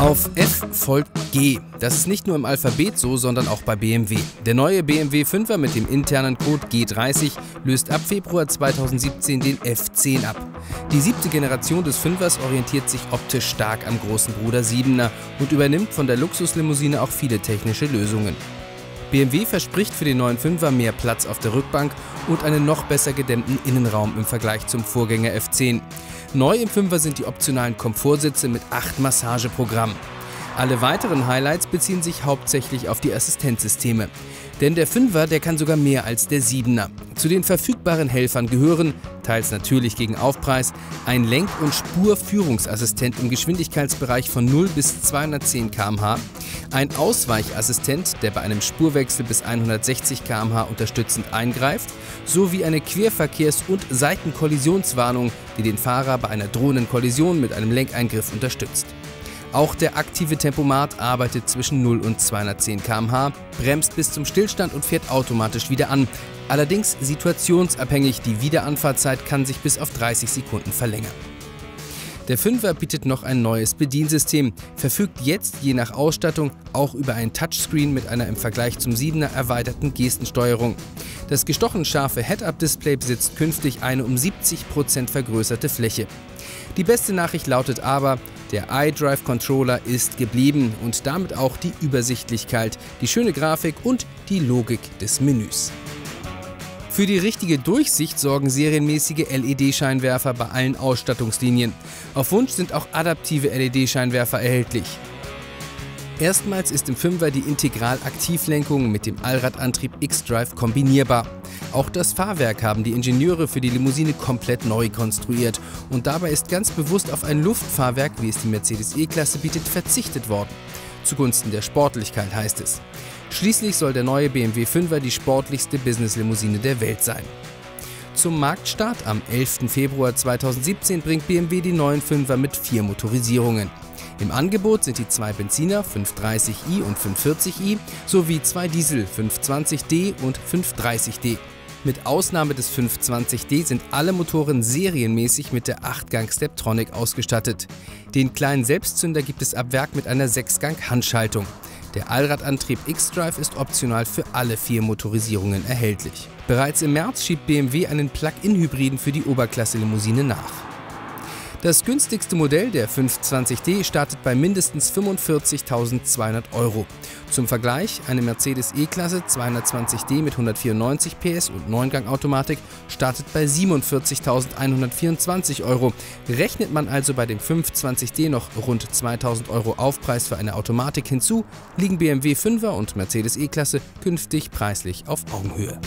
Auf F folgt G. Das ist nicht nur im Alphabet so, sondern auch bei BMW. Der neue BMW 5er mit dem internen Code G30 löst ab Februar 2017 den F10 ab. Die siebte Generation des 5ers orientiert sich optisch stark am großen Bruder 7er und übernimmt von der Luxuslimousine auch viele technische Lösungen. BMW verspricht für den neuen 5er mehr Platz auf der Rückbank und einen noch besser gedämmten Innenraum im Vergleich zum Vorgänger F10. Neu im 5er sind die optionalen Komfortsitze mit 8 Massageprogrammen. Alle weiteren Highlights beziehen sich hauptsächlich auf die Assistenzsysteme. Denn der 5er, der kann sogar mehr als der 7er. Zu den verfügbaren Helfern gehören, teils natürlich gegen Aufpreis, ein Lenk- und Spurführungsassistent im Geschwindigkeitsbereich von 0 bis 210 km/h, ein Ausweichassistent, der bei einem Spurwechsel bis 160 km/h unterstützend eingreift, sowie eine Querverkehrs- und Seitenkollisionswarnung, die den Fahrer bei einer drohenden Kollision mit einem Lenkeingriff unterstützt. Auch der aktive Tempomat arbeitet zwischen 0 und 210 km/h, bremst bis zum Stillstand und fährt automatisch wieder an. Allerdings situationsabhängig, die Wiederanfahrtzeit kann sich bis auf 30 Sekunden verlängern. Der 5er bietet noch ein neues Bediensystem, verfügt jetzt je nach Ausstattung auch über ein Touchscreen mit einer im Vergleich zum 7er erweiterten Gestensteuerung. Das gestochen scharfe Head-Up-Display besitzt künftig eine um 70% vergrößerte Fläche. Die beste Nachricht lautet aber, der iDrive Controller ist geblieben und damit auch die Übersichtlichkeit, die schöne Grafik und die Logik des Menüs. Für die richtige Durchsicht sorgen serienmäßige LED-Scheinwerfer bei allen Ausstattungslinien. Auf Wunsch sind auch adaptive LED-Scheinwerfer erhältlich. Erstmals ist im 5er die Integral-Aktivlenkung mit dem Allradantrieb X-Drive kombinierbar. Auch das Fahrwerk haben die Ingenieure für die Limousine komplett neu konstruiert und dabei ist ganz bewusst auf ein Luftfahrwerk, wie es die Mercedes E-Klasse bietet, verzichtet worden. Zugunsten der Sportlichkeit heißt es. Schließlich soll der neue BMW 5er die sportlichste Business-Limousine der Welt sein. Zum Marktstart am 11. Februar 2017 bringt BMW die neuen 5er mit vier Motorisierungen. Im Angebot sind die zwei Benziner 530i und 540i sowie zwei Diesel 520d und 530d. Mit Ausnahme des 520d sind alle Motoren serienmäßig mit der 8-Gang Steptronic ausgestattet. Den kleinen Selbstzünder gibt es ab Werk mit einer 6-Gang Handschaltung. Der Allradantrieb X-Drive ist optional für alle vier Motorisierungen erhältlich. Bereits im März schiebt BMW einen Plug-in-Hybriden für die Oberklasse-Limousine nach. Das günstigste Modell, der 520d, startet bei mindestens 45.200 Euro. Zum Vergleich, eine Mercedes E-Klasse 220d mit 194 PS und 9-Gang-Automatik startet bei 47.124 Euro. Rechnet man also bei dem 520d noch rund 2.000 Euro Aufpreis für eine Automatik hinzu, liegen BMW 5er und Mercedes E-Klasse künftig preislich auf Augenhöhe.